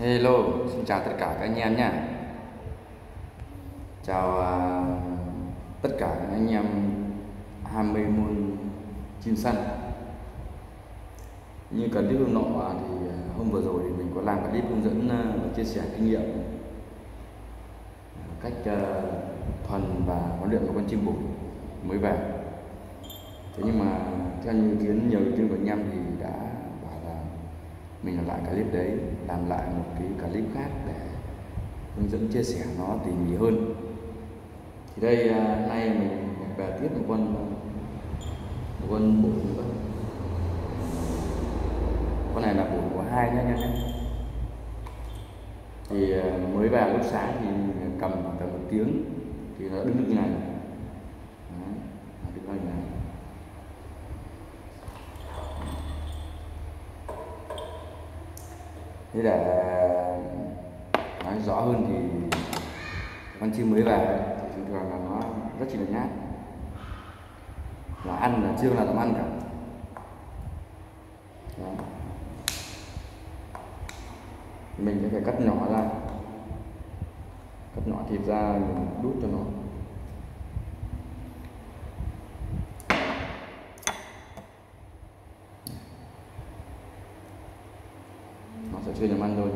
Hello, xin chào tất cả các anh em nhé. Chào uh, tất cả các anh em ham mê môn chim săn. Như clip hôm nọ thì à, hôm vừa rồi thì mình có làm clip hướng dẫn à, và chia sẻ kinh nghiệm cách uh, thuần và huấn luyện một con chim bồ mới về. Thế nhưng mà theo như ý kiến nhiều ý kiến của anh em thì đã mình làm lại clip đấy làm lại một cái clip khác để hướng dẫn chia sẻ nó tỉ mỉ hơn. Thì đây à, nay mình về tiếp một con một con bổ nữa. Con này là bổ của hai nhá nhá thì à, mới vào lúc sáng thì mình cầm khoảng tầm một tiếng thì nó đứng như này. Đấy, nó đứng như này. Thế để nói rõ hơn thì con chim mới về thì thường thường là nó rất chỉ là nhát. Và ăn là chưa là dám ăn cả. Đó. Mình sẽ phải cắt nhỏ ra. Cắt nhỏ thịt ra, mình đút cho nó nó sẽ chưa nhầm ăn thôi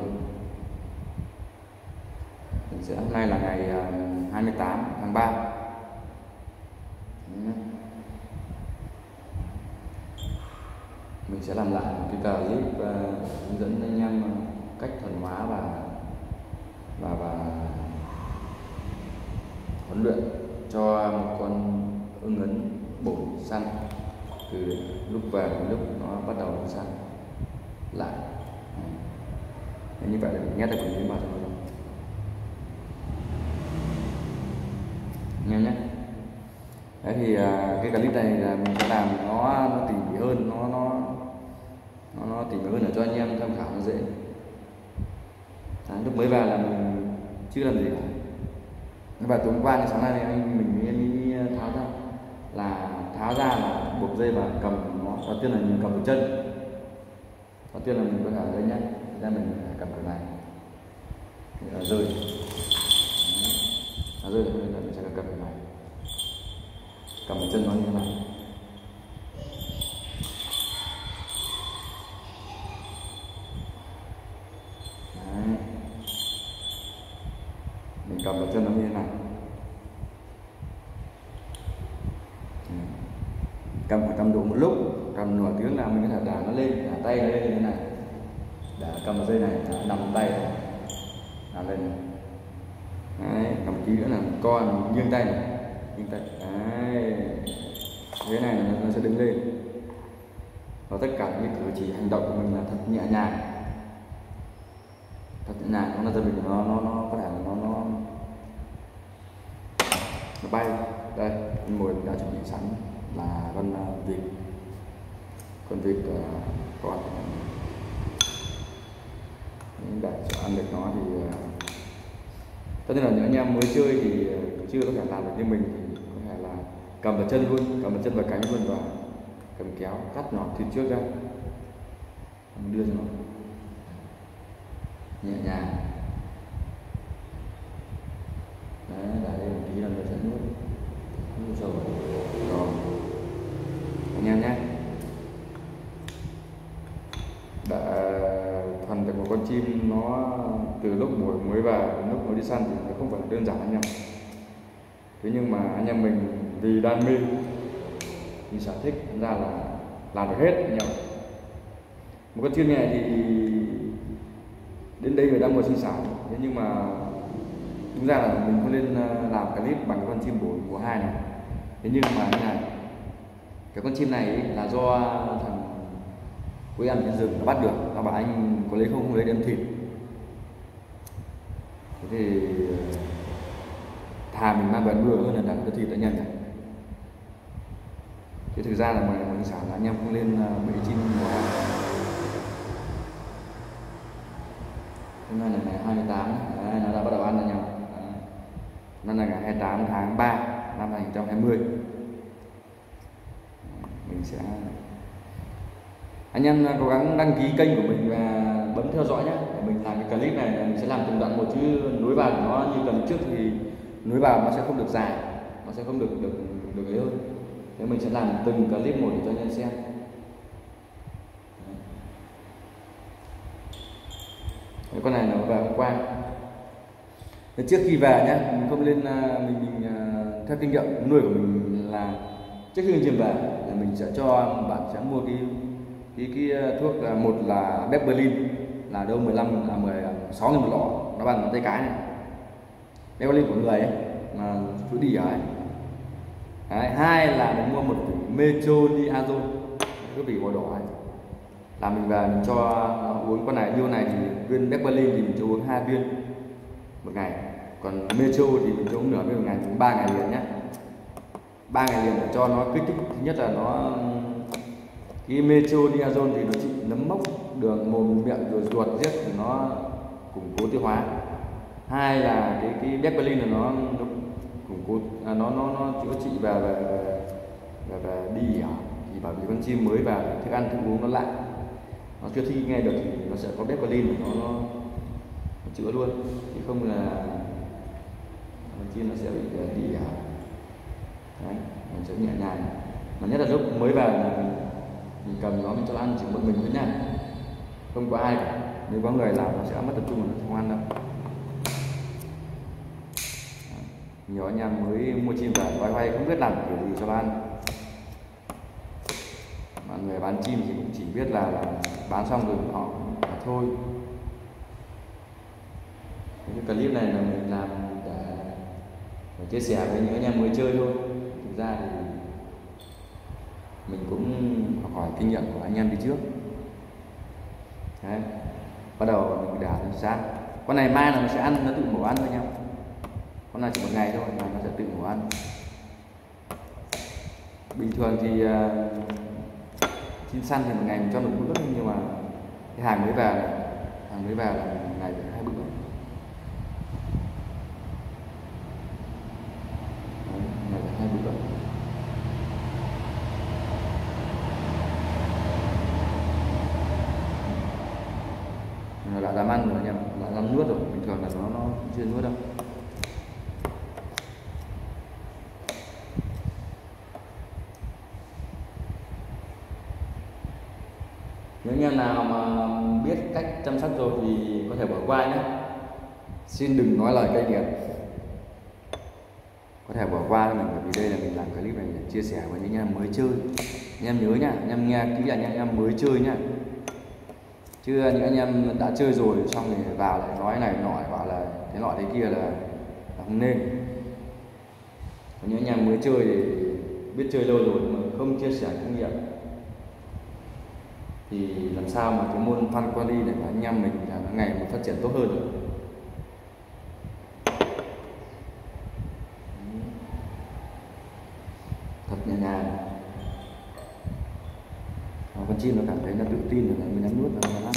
mình sẽ hôm nay là ngày à, 28 tháng 3 mình sẽ làm lại một cái clip uh, à, hướng dẫn anh em à, cách thuần hóa và và và huấn luyện cho một con ưng ấn bổ săn từ lúc về đến lúc nó bắt đầu săn lại như vậy là mình nhét được cái miếng vào trong nghe nhé. Đấy thì à, cái clip này là mình sẽ làm nó nó tỉ mỉ hơn nó nó nó, nó tỉ mỉ hơn để cho anh em tham khảo nó dễ. Đấy, lúc mới vào là mình chưa làm gì cả. Và tối qua thì sáng nay thì anh mình mới, mới tháo ra. Là tháo ra là buộc dây và cầm nó đầu tiên là mình cầm được chân. Đầu tiên là mình có thể đây nhé ra mình cầm cái này. Nó rơi. Nó rơi rồi là mình sẽ cầm cái này. Cầm cái chân nó như thế này. Đấy. mình cầm vào chân nó như thế này. Cầm khoảng tầm độ một lúc cầm nửa tiếng là mình có thể đả nó lên, đả tay nó lên như thế này đã cầm dây này dạ, nằm tay. Này lên. Này. Đấy, cầm tí nữa là con, nghiêng tay này. Nghiêng tay. Đấy. thế này là nó sẽ đứng lên. Và tất cả những cử chỉ hành động của mình là thật nhẹ nhàng. Thật nhẹ nhàng nó là cho mình nó nó nó có thể là nó nó nó bay. Đây con mồi đã chuẩn bị sẵn là con uh, vịt. Con vịt uh, con để cho ăn được nó thì ờ, tất nhiên là những anh em mới chơi thì ờ, chưa có thể làm được như mình thì có thể là cầm vào chân luôn, cầm vào chân và cánh luôn và cầm kéo, cắt nhỏ thịt trước ra. Mình đưa cho nó. Nhẹ nhàng. Đấy, là đây một tí là người sẽ nuốt nuốt sâu vào. rồi anh em nhé đã thuần được một con chim nó từ lúc buổi mới vào đến lúc nó đi săn thì nó không phải đơn giản anh em. Thế nhưng mà anh em mình vì đam mê, vì sở thích ra là làm được hết anh em một con chim này thì đến đây người đang mua sinh sản. Thế nhưng mà đúng ra là mình không nên làm làm clip bằng con chim bổ của hai này. Thế nhưng mà như này, cái con chim này là do thằng cuối ăn trên rừng nó bắt được. Nó bảo anh có lấy không? Không lấy đem thịt. Thế thì thà mình mang bán bừa hơn là đặt cái thịt đã nhanh này thế thực ra là ngoài ngoài sản là anh em cũng lên à, bẫy chim mùa hôm nay là ngày 28 Đấy, nó đã bắt đầu ăn rồi nhau năm là ngày 28 tháng 3 năm 2020 mình sẽ anh em à, cố gắng đăng ký kênh của mình và bấm theo dõi nhé để mình làm cái clip này mình sẽ làm từng đoạn một chứ nối vào nó như clip trước thì nối vào nó sẽ không được dài nó sẽ không được được được ấy hơn. Thế mình sẽ làm từng clip một để cho anh em xem. Đấy, con này nó về hôm qua. Thế trước khi về nhé mình không lên à, mình mình à, theo kinh nghiệm nuôi của mình là trước khi mình về là mình sẽ cho bạn sẽ mua cái cái cái ờ, thuốc một là Berlin là đâu 15 là 16 ờ, nghìn một lọ. Nó bằng tay cái này. Berlin của người ấy mà chú đi ấy. Đấy, hai là mình mua một metronidazole cái vị màu đỏ này là mình về mình cho nó uống. Con này như này thì viên Berlin thì mình cho uống hai viên một ngày. Còn metro thì mình cho uống nửa viên một ngày cũng ba ngày liền nhé ba ngày liền để cho nó kích thích. Thứ nhất là nó cái metronidazole thì nó trị nấm mốc đường mồm miệng rồi ruột giết thì nó củng cố tiêu hóa. Hai là cái cái Berlin là nó, nó củng cố à, nó nó nó chữa trị và và và, và đi ở thì bảo vệ con chim mới vào thức ăn thức uống nó lạ. Nó chưa thi nghe được thì nó sẽ có Berlin nó, nó, nó chữa luôn. Chứ không là con chim nó sẽ bị à, đi ở đấy mình sẽ nhẹ nhàng. Mà nhất là lúc mới vào là mình, mình cầm nó mình cho ăn chỉ một mình thôi nha. Không có ai cả. Nếu có người làm nó sẽ mất tập trung mà nó không ăn đâu. Nhiều anh em mới mua chim về loay hoay không biết làm kiểu gì cho ăn mà người bán chim thì cũng chỉ biết là, là bán xong rồi họ là thôi. Cái clip này là mình làm để, để chia sẻ với những anh em mới chơi thôi. Thực ra thì mình cũng học hỏi kinh nghiệm của anh em đi trước. Đấy. bắt đầu mình đào lên sát con này mai là mình sẽ ăn nó tự mổ ăn thôi nhá, con này chỉ một ngày thôi mà nó sẽ tự mổ ăn. Bình thường thì ờ, uh, chim săn thì một ngày mình cho nó cũng rất nhưng mà. Cái hàng mới vào hàng mới vào là mình ngày phải hai bữa Đấy, ngày phải hai bữa đã làm ăn rồi nhỉ đã làm nuốt rồi. Bình thường là nó nó chưa nuốt đâu. Nếu như nào mà biết cách chăm sóc rồi thì có thể bỏ qua nhé. Xin đừng nói lời cay nghiệt. Có thể bỏ qua mình bởi vì đây là mình làm clip này để chia sẻ với những anh em mới chơi. Anh em nhớ nha, anh em nghe kỹ là anh em mới chơi nhá chứ những anh em đã chơi rồi xong thì vào lại nói này nọ bảo là thế nọ thế kia là, là không nên. Còn những anh em mới chơi thì biết chơi lâu rồi mà không chia sẻ kinh nghiệm. Thì làm sao mà cái môn văn quali để anh em mình là ngày một phát triển tốt hơn được? Thật nhẹ nhàng chim nó cảm thấy nó tự tin rồi mình ăn nuốt và nó ăn.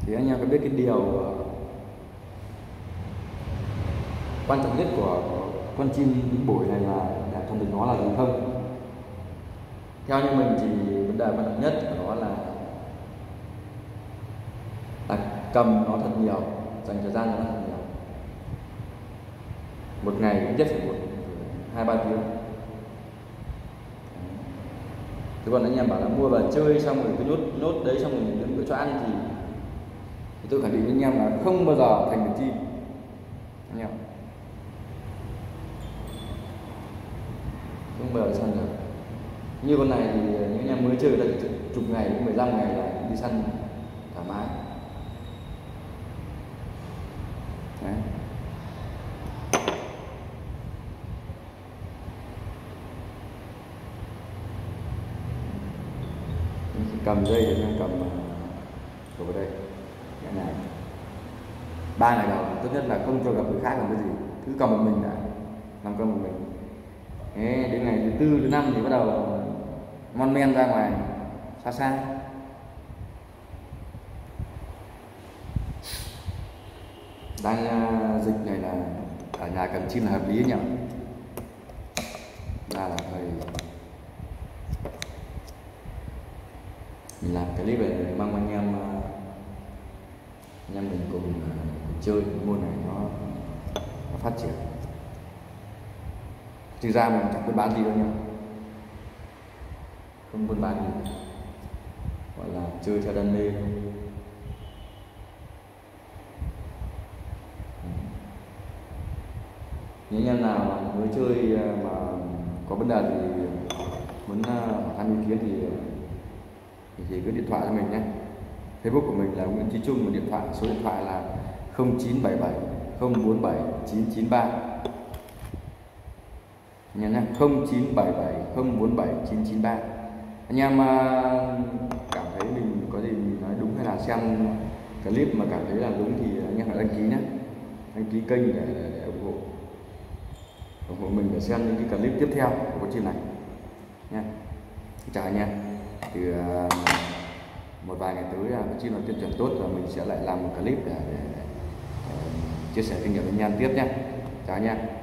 Thì anh em có biết cái điều ờ, quan trọng nhất của con chim bổi này là để trong được nó là gì không? Theo như mình thì vấn đề quan trọng nhất của nó là là cầm nó thật nhiều, dành thời gian cho nó thật nhiều. Một ngày ít nhất phải một, hai ba tiếng. Thế còn anh em bảo là mua và chơi xong rồi cứ nhốt nốt đấy xong rồi đến bữa cho ăn thì, thì tôi khẳng định với anh em là không bao giờ thành được chim anh em không bao giờ săn được. Như con này thì à, những anh em mới chơi là chục ngày đến 15 ngày là đi săn thoải mái Đấy cầm dây thì em cầm ở vào đây. Cái này. Ba ngày đầu tốt nhất là không cho gặp người khác làm cái gì. Cứ cầm một mình đã. Làm cơm một mình. Thế đến ngày thứ tư thứ năm thì bắt đầu mon men ra ngoài xa xa. Đang uh, dịch này là ở nhà cầm chim là hợp lý nhỉ? Ra là thời mình làm clip về mong anh em à, anh em mình cùng, cùng chơi môn này nó, nó phát triển. Thực ra mình chẳng biết bán gì đâu nha không buôn bán gì. Gọi là chơi theo đam mê những anh em nào mới chơi à, mà có vấn đề thì muốn tham hỏi ý kiến thì thì, cứ điện thoại cho mình nhé. Facebook của mình là Nguyễn Trí Trung và điện thoại số điện thoại là 0977 047 993 nhớ nhé 0977 047 993 anh em à, cảm thấy mình có gì mình nói đúng hay là xem clip mà cảm thấy là đúng thì anh em phải đăng ký nhé. Đăng ký kênh để, để, để ủng hộ. Ủng hộ mình để xem những cái clip tiếp theo của chương này. Nha. Chào anh em. Từ một vài ngày tới à, khi nào nó tuyên truyền tốt là mình sẽ lại làm một clip để, để, để, ờ, chia sẻ kinh nghiệm với nhau tiếp nhé. Chào anh